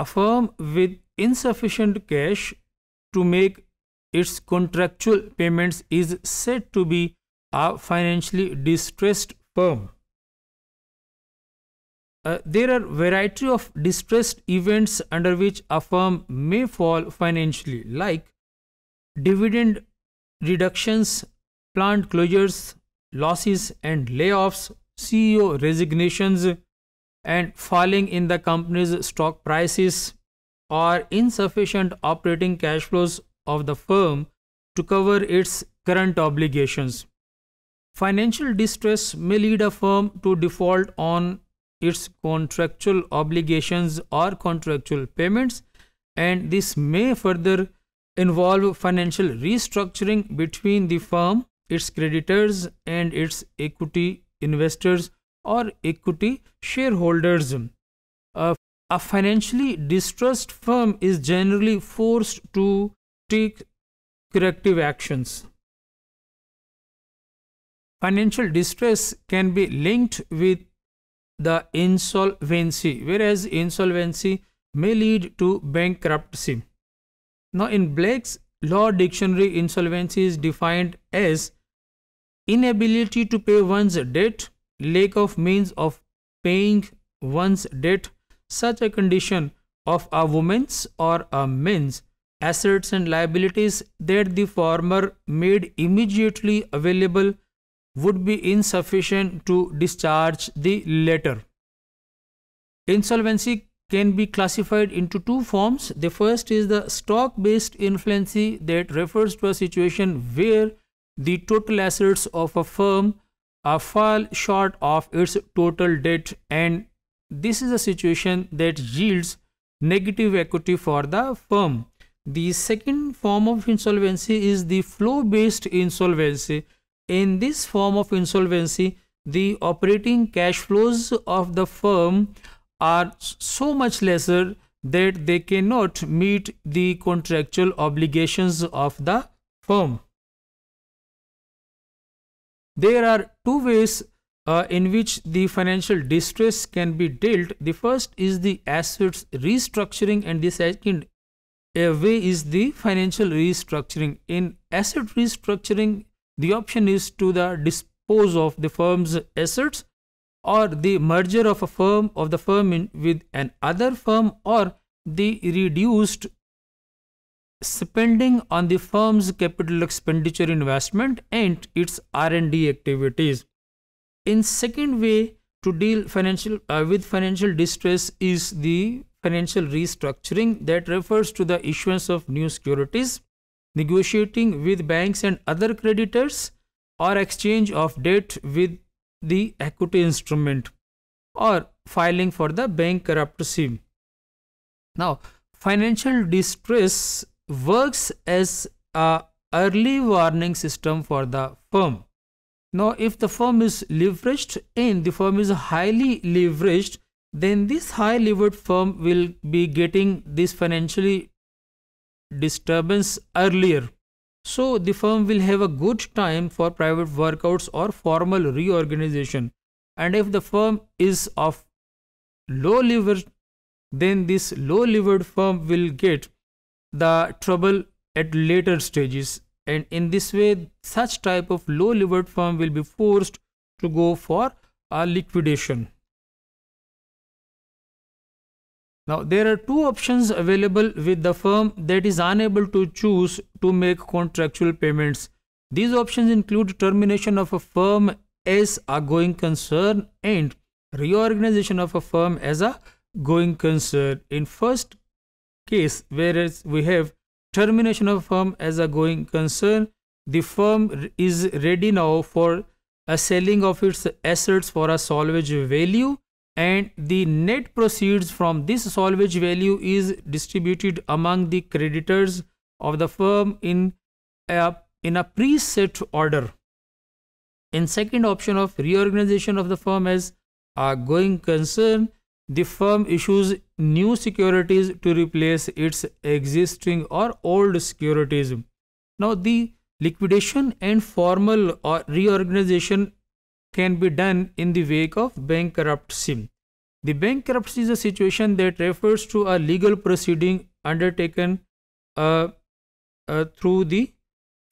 a firm with insufficient cash to make its contractual payments is said to be a financially distressed firm. Uh, there are variety of distressed events under which a firm may fall financially like dividend reductions, plant closures, losses and layoffs, CEO resignations and falling in the company's stock prices or insufficient operating cash flows of the firm to cover its current obligations. Financial distress may lead a firm to default on its contractual obligations or contractual payments and this may further involve financial restructuring between the firm, its creditors and its equity investors or equity shareholders. Uh, a financially distressed firm is generally forced to take corrective actions. Financial distress can be linked with the insolvency, whereas insolvency may lead to bankruptcy. Now, in Black's Law Dictionary, insolvency is defined as inability to pay one's debt, lack of means of paying one's debt, such a condition of a woman's or a man's assets and liabilities that the former made immediately available would be insufficient to discharge the latter. Insolvency can be classified into two forms. The first is the stock based insolvency that refers to a situation where the total assets of a firm are fall short of its total debt and this is a situation that yields negative equity for the firm. The second form of insolvency is the flow based insolvency. In this form of insolvency, the operating cash flows of the firm are so much lesser that they cannot meet the contractual obligations of the firm. There are two ways uh, in which the financial distress can be dealt. The first is the assets restructuring and the second way is the financial restructuring. In asset restructuring, the option is to the dispose of the firm's assets or the merger of a firm of the firm in, with an other firm or the reduced spending on the firm's capital expenditure investment and its R&D activities. In second way to deal financial uh, with financial distress is the financial restructuring that refers to the issuance of new securities, negotiating with banks and other creditors or exchange of debt with the equity instrument or filing for the bank bankruptcy. Now, financial distress works as a early warning system for the firm. Now, if the firm is leveraged and the firm is highly leveraged, then this high levered firm will be getting this financially disturbance earlier so the firm will have a good time for private workouts or formal reorganization. And if the firm is of low leverage, then this low levered firm will get the trouble at later stages. And in this way, such type of low levered firm will be forced to go for a liquidation. Now, there are two options available with the firm that is unable to choose to make contractual payments. These options include termination of a firm as a going concern and reorganization of a firm as a going concern. In first case, whereas we have termination of firm as a going concern, the firm is ready now for a selling of its assets for a salvage value and the net proceeds from this salvage value is distributed among the creditors of the firm in a, in a preset order. In second option of reorganization of the firm as a going concern, the firm issues new securities to replace its existing or old securities. Now the liquidation and formal or reorganization can be done in the wake of bankruptcy. The bankruptcy is a situation that refers to a legal proceeding undertaken uh, uh, through the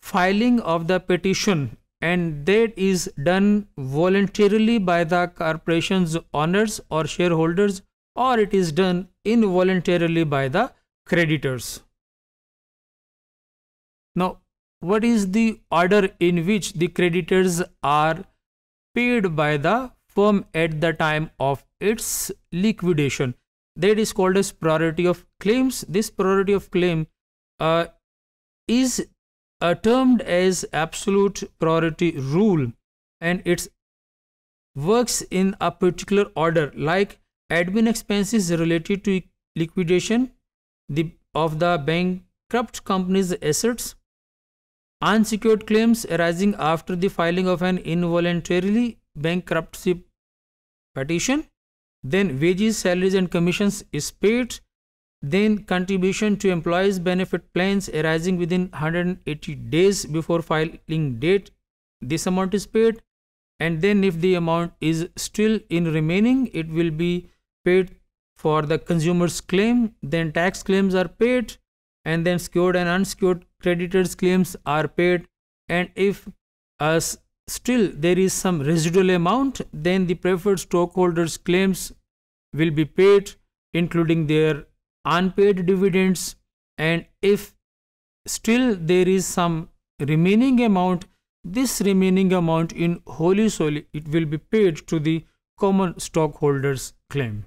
filing of the petition and that is done voluntarily by the corporation's owners or shareholders or it is done involuntarily by the creditors. Now, what is the order in which the creditors are paid by the firm at the time of its liquidation? That is called as priority of claims. This priority of claim uh, is uh, termed as absolute priority rule and it works in a particular order like admin expenses related to liquidation the, of the bankrupt company's assets unsecured claims arising after the filing of an involuntarily bankruptcy petition then wages salaries and commissions is paid then contribution to employees benefit plans arising within 180 days before filing date this amount is paid and then if the amount is still in remaining it will be paid for the consumer's claim then tax claims are paid and then secured and unsecured creditors claims are paid. And if uh, still there is some residual amount then the preferred stockholders claims will be paid including their unpaid dividends. And if still there is some remaining amount this remaining amount in wholly solely it will be paid to the common stockholders claim